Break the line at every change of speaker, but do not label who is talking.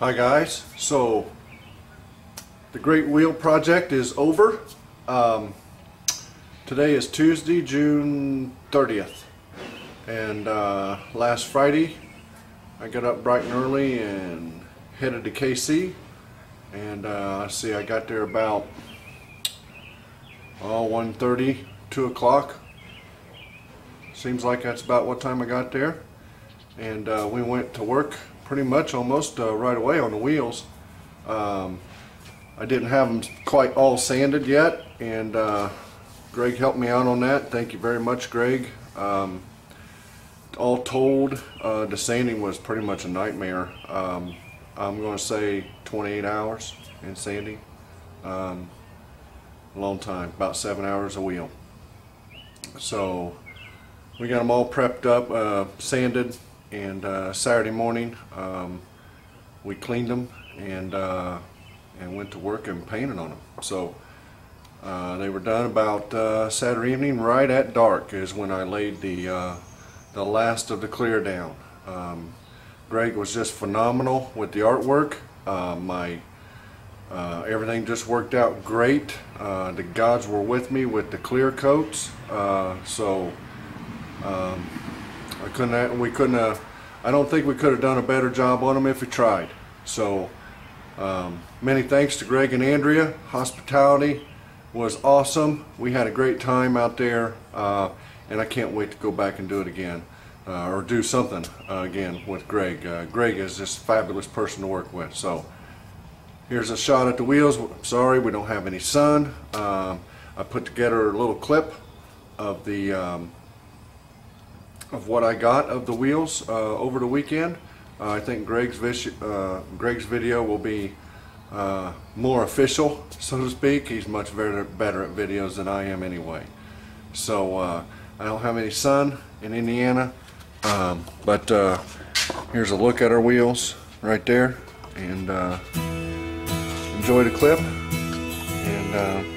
Hi guys, so the Great Wheel Project is over. Um, today is Tuesday, June 30th. And uh, last Friday, I got up bright and early and headed to KC. And uh, see, I got there about oh, 1.30, 2 o'clock. Seems like that's about what time I got there. And uh, we went to work pretty much almost uh, right away on the wheels. Um, I didn't have them quite all sanded yet, and uh, Greg helped me out on that. Thank you very much, Greg. Um, all told, uh, the sanding was pretty much a nightmare. Um, I'm going to say 28 hours in sanding. Um, a long time, about seven hours a wheel. So we got them all prepped up, uh, sanded, and uh, Saturday morning um, we cleaned them and uh, and went to work and painted on them. So uh, they were done about uh, Saturday evening, right at dark is when I laid the uh, the last of the clear down. Um, Greg was just phenomenal with the artwork. Uh, my everything just worked out great. the gods were with me with the clear coats, so. Um, I couldn't. We couldn't. Uh, I don't think we could have done a better job on them if we tried. So, um, many thanks to Greg and Andrea. Hospitality was awesome. We had a great time out there, uh, and I can't wait to go back and do it again, uh, or do something uh, again with Greg. Uh, Greg is just a fabulous person to work with. So, here's a shot at the wheels. Sorry, we don't have any sun. Um, I put together a little clip of the. Um, of what I got of the wheels uh, over the weekend. Uh, I think Greg's, uh, Greg's video will be uh, more official, so to speak. He's much better, better at videos than I am anyway. So uh, I don't have any sun in Indiana, um, but uh, here's a look at our wheels right there. And enjoy the clip. And